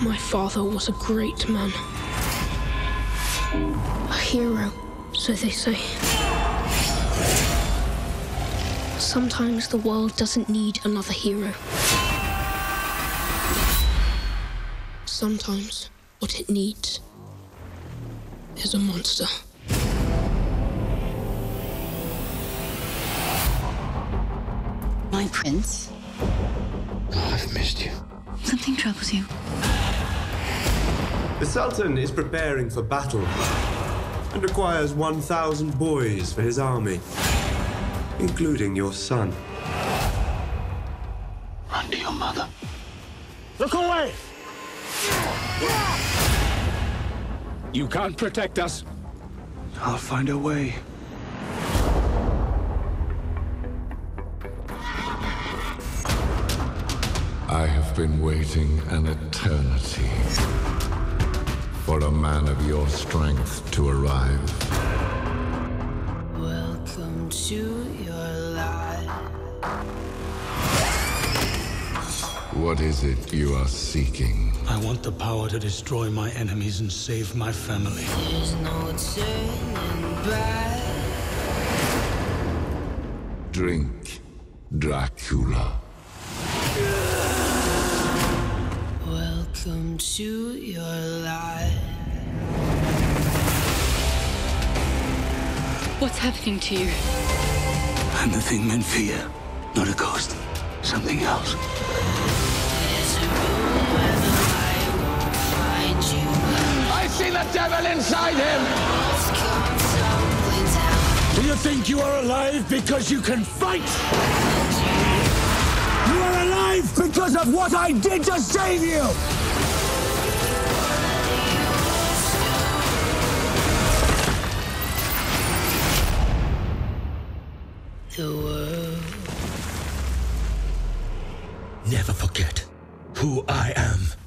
My father was a great man. A hero, so they say. Sometimes the world doesn't need another hero. Sometimes what it needs is a monster. My prince, Oh, I've missed you. something troubles you. The Sultan is preparing for battle and requires 1,000 boys for his army, including your son. Run to your mother. Look away! You can't protect us. I'll find a way. I have been waiting an eternity for a man of your strength to arrive. Welcome to your life. What is it you are seeking? I want the power to destroy my enemies and save my family. There's no turning back. Drink, Dracula. Welcome to What's happening to you? I'm the thing men fear. Not a ghost. Something else. There's a room where the light won't find you. I see the devil inside him! Walls come tumbling down. Do you think you are alive because you can fight? You are alive because of what I did to save you! The world. Never forget who I am.